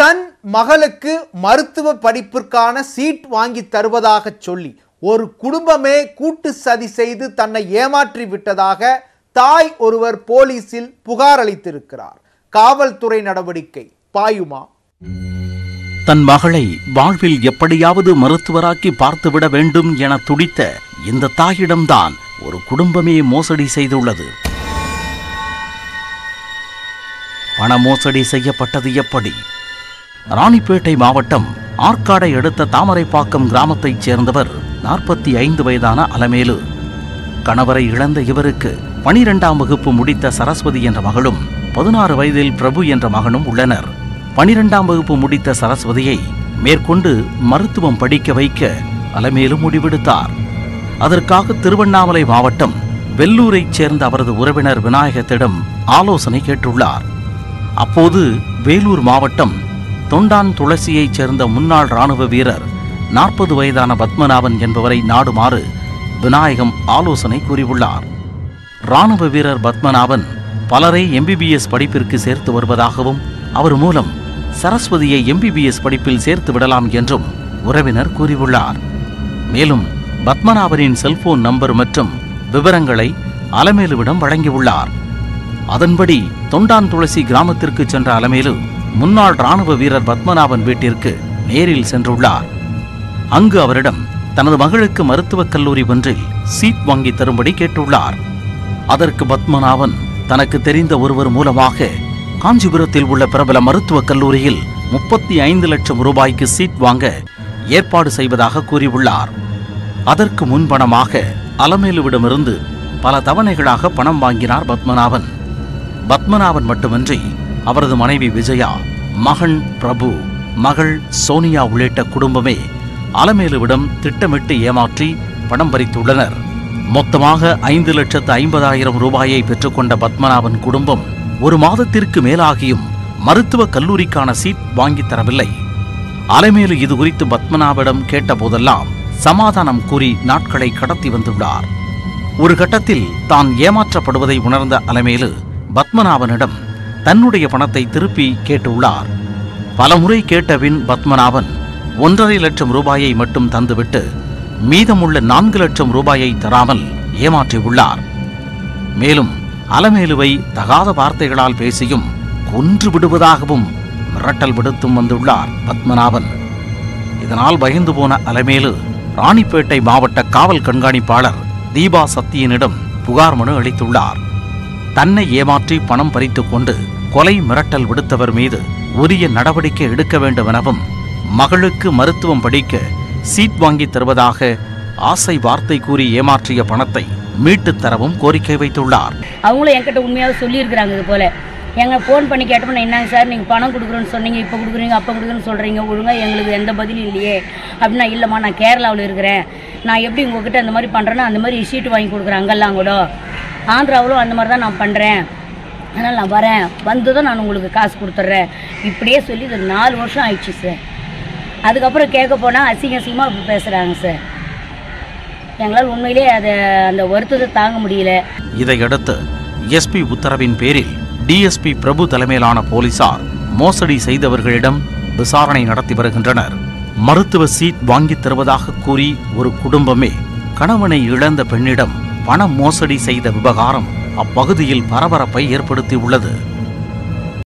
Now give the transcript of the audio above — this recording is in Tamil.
தன் மகளுக்கு மருத்துவ படிப்பிற்கான சீட் வாங்கி தருவதாக சொல்லி ஒரு குடும்பமே கூட்டு சதி செய்து தன்னை ஏமாற்றி விட்டதாக தாய் ஒருவர் போலீசில் புகார் அளித்திருக்கிறார். காவல்துறை நடவடிக்கை பாயுமா? தன் மகளை வாழ்வில் எப்படியாவது மருத்துவராக்கி பார்த்துவிட வேண்டும் என துடித்த இந்த தாயிடம்தான் ஒரு குடும்பமே மோசடி செய்துள்ளது. பண மோசடி செய்யப்பட்டது எப்படி? ராணிப்பேட்டை மாவட்டம் ஆற்காடை அடுத்த தாமரைப்பாக்கம் கிராமத்தைச் சேர்ந்தவர் நாற்பத்தி ஐந்து வயதான அலமேலு. கணவரை இழந்த இவருக்கு பனிரெண்டாம் வகுப்பு முடித்த சரஸ்வதி என்ற மகளும் பதினாறு வயதில் பிரபு என்ற மகனும் உள்ளனர். பனிரெண்டாம் வகுப்பு முடித்த சரஸ்வதியை மேற்கொண்டு மருத்துவம் படிக்க வைக்க அலமேலு முடிவெடுத்தார். அதற்காக திருவண்ணாமலை மாவட்டம் வெள்ளூரைச் சேர்ந்த அவரது உறவினர் விநாயகத்திடம் ஆலோசனை கேட்டுள்ளார். அப்போது வேலூர் மாவட்டம் தொண்டான் துளசியைச் சேர்ந்த முன்னாள் ராணுவ வீரர் நாற்பது வயதான பத்மநாபன் என்பவரை நாடுமாறு விநாயகம் ஆலோசனை கூறியுள்ளார். ராணுவ வீரர் பத்மநாபன் பலரை எம்பிபிஎஸ் படிப்பிற்கு சேர்த்து வருவதாகவும் அவர் மூலம் சரஸ்வதியை எம்பிபிஎஸ் படிப்பில் சேர்த்து விடலாம் என்றும் உறவினர் கூறியுள்ளார். மேலும் பத்மநாபனின் செல்போன் நம்பர் மற்றும் விவரங்களை அலமேலுவிடம் வழங்கியுள்ளார். அதன்படி தொண்டான் துளசி கிராமத்திற்கு சென்ற அலமேலு முன்னாள் ராணுவ வீரர் பத்மநாபன் வீட்டிற்கு நேரில் சென்றுள்ளார். அங்கு அவரிடம் தனது மகளுக்கு மருத்துவக் கல்லூரி ஒன்றில் சீட் வாங்கி தரும்படி கேட்டுள்ளார். அதற்கு பத்மநாபன் தனக்கு தெரிந்த ஒருவர் மூலமாக காஞ்சிபுரத்தில் உள்ள பிரபல மருத்துவக் கல்லூரியில் முப்பத்தி ஐந்து லட்சம் ரூபாய்க்கு சீட் வாங்க ஏற்பாடு செய்வதாக கூறியுள்ளார். அதற்கு முன்பணமாக அலமேலுவிடமிருந்து பல தவணைகளாக பணம் வாங்கினார் பத்மநாபன். பத்மநாபன் மட்டுமின்றி அவரது மனைவி விஜயா மகன் பிரபு மகள் சோனியா உள்ளிட்ட குடும்பமே அலமேலுவிடம் திட்டமிட்டு ஏமாற்றி பணம் பறித்துள்ளனர். மொத்தமாக ஐந்து லட்சத்து ஐம்பதாயிரம் ரூபாயை பெற்றுக்கொண்ட பத்மநாபன் குடும்பம் ஒரு மாதத்திற்கு மேலாகியும் மருத்துவ கல்லூரிக்கான சீட் வாங்கித் தரவில்லை. அலைமேலு இது குறித்து பத்மநாபிடம் கேட்டபோதெல்லாம் சமாதானம் கூறி நாட்களை கடத்தி வந்துள்ளார். ஒரு கட்டத்தில் தான் ஏமாற்றப்படுவதை உணர்ந்த அலமேலு பத்மநாபனிடம் தன்னுடைய பணத்தை திருப்பி கேட்டுள்ளார். பலமுறை கேட்டபின் பத்மநாபன் ஒன்றரை லட்சம் ரூபாயை மட்டும் தந்துவிட்டு மீதமுள்ள நான்கு லட்சம் ரூபாயை தராமல் ஏமாற்றியுள்ளார். மேலும் அலமேலுவை தகாத வார்த்தைகளால் பேசியும் கொன்று விடுவதாகவும் மிரட்டல் விடுத்தும் வந்துள்ளார் பத்மநாபன். இதனால் பயந்து போன அலமேலு ராணிப்பேட்டை மாவட்ட காவல் கண்காணிப்பாளர் தீபா சத்தியனிடம் புகார் மனு அளித்துள்ளார். தன்னை ஏமாற்றி பணம் பறித்துக் கொண்டு கொலை மிரட்டல் விடுத்தவர் மீது உரிய நடவடிக்கை எடுக்க வேண்டுமெனவும் மகளுக்கு மருத்துவம் படிக்க சீட் வாங்கித் தருவதாக ஆசை வார்த்தை கூறி ஏமாற்றிய பணத்தை மீட்டுத் தரவும் கோரிக்கை வைத்துள்ளார். அவங்களும் என்கிட்ட உண்மையாக சொல்லியிருக்கிறாங்க இது போல். எங்க ஃபோன் பண்ணி கேட்டப்போ என்னங்க சார் நீங்கள் பணம் கொடுக்குறோன்னு சொன்னீங்க இப்போ கொடுக்குறீங்க அப்போ கொடுக்குறேன்னு சொல்கிறீங்க ஒழுங்காக எங்களுக்கு எந்த பதிலும் இல்லையே. அப்படின்னா இல்லைம்மா நான் கேரளாவில் இருக்கிறேன். நான் எப்படி உங்ககிட்ட அந்த மாதிரி பண்ணுறேன்னா அந்த மாதிரி சீட்டு வாங்கி கொடுக்குறேன் அங்கெல்லாம் கூட. ஆந்திராவிலும் அந்த மாதிரி தான் நான் பண்ணுறேன் அதனால் நான் வரேன். வந்ததும் நான் உங்களுக்கு காசு கொடுத்துட்றேன் இப்படியே சொல்லி இது நாலு வருஷம் ஆயிடுச்சு சார் அதுக்கப்புறம் கேட்க போனால் அசிங்க அசிங்கமாக இப்போ பேசுகிறாங்க சார் எங்களால் உண்மையிலே அதை அந்த வருத்தத்தை தாங்க முடியல. இதையடுத்து எஸ்பி உத்தரவின் பேரில் டிஎஸ்பி பிரபு தலைமையிலான போலீசார் மோசடி செய்தவர்களிடம் விசாரணை நடத்தி வருகின்றனர். மருத்துவ சீட் வாங்கித் தருவதாக கூறி ஒரு குடும்பமே கணவனை இழந்த பெண்ணிடம் பண மோசடி செய்த விவகாரம் அப்பகுதியில் பரபரப்பை ஏற்படுத்தியுள்ளது.